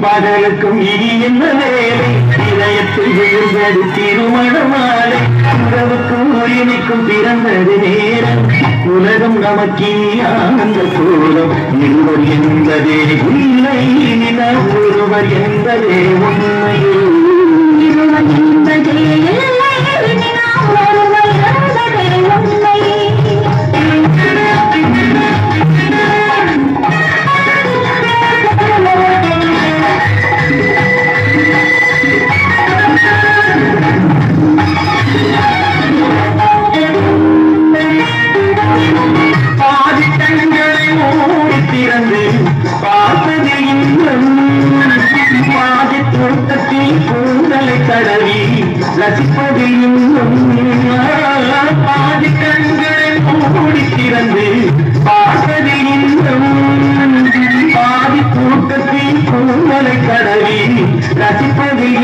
மகளுக்கும் இனி என்ன வேலை? இதயத்தில் விழுந்தது திருமண உறவுக்கும் உரிமைக்கும் பிறந்தது நேரம். உலகம் நமக்கினி ஆனந்த கோலம். இருவர் என்பதே இல்லை. நம் ஒருவர் என்பதே உண்மையில் கூந்தலை தடவி ரசிப்பதையும் பாதி கண்களை மூடி திறந்து பார்த்ததில் பாதி கூட்டத்தில் கூந்தலை தடவி ரசிப்பதில்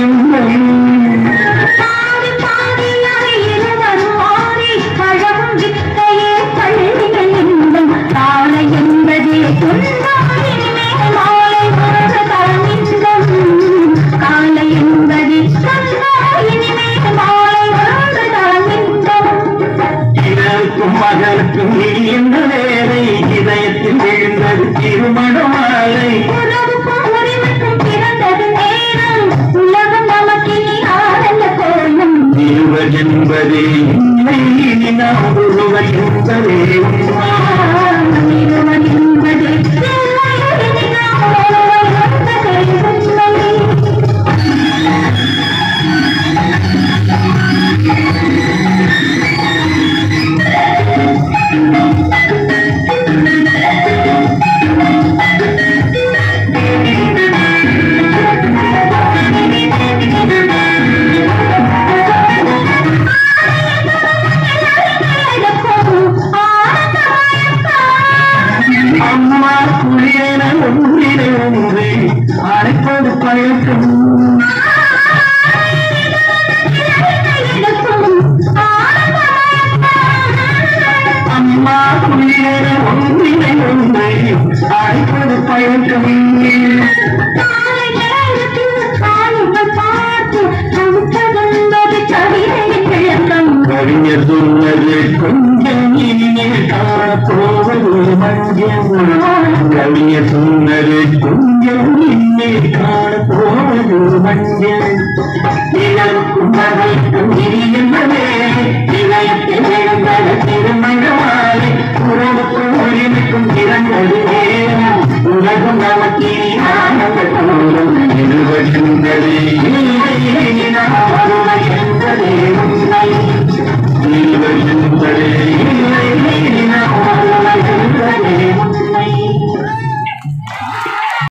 என்பதே நாம் ஒருவன் என்பதே அம்மா குளிரென ஒன்றினை ஒன்று அழைப்பது பழக்கம் அம்மா குளிரென ஒன்றினை ஒன்று அழைப்பது பழக்கம் கவிஞர் சொன்னது ಗವಿಯ ಸುಂದರ ತುಂಗಲಿ ಕಾಣ ಪೋದು ಮಂಜ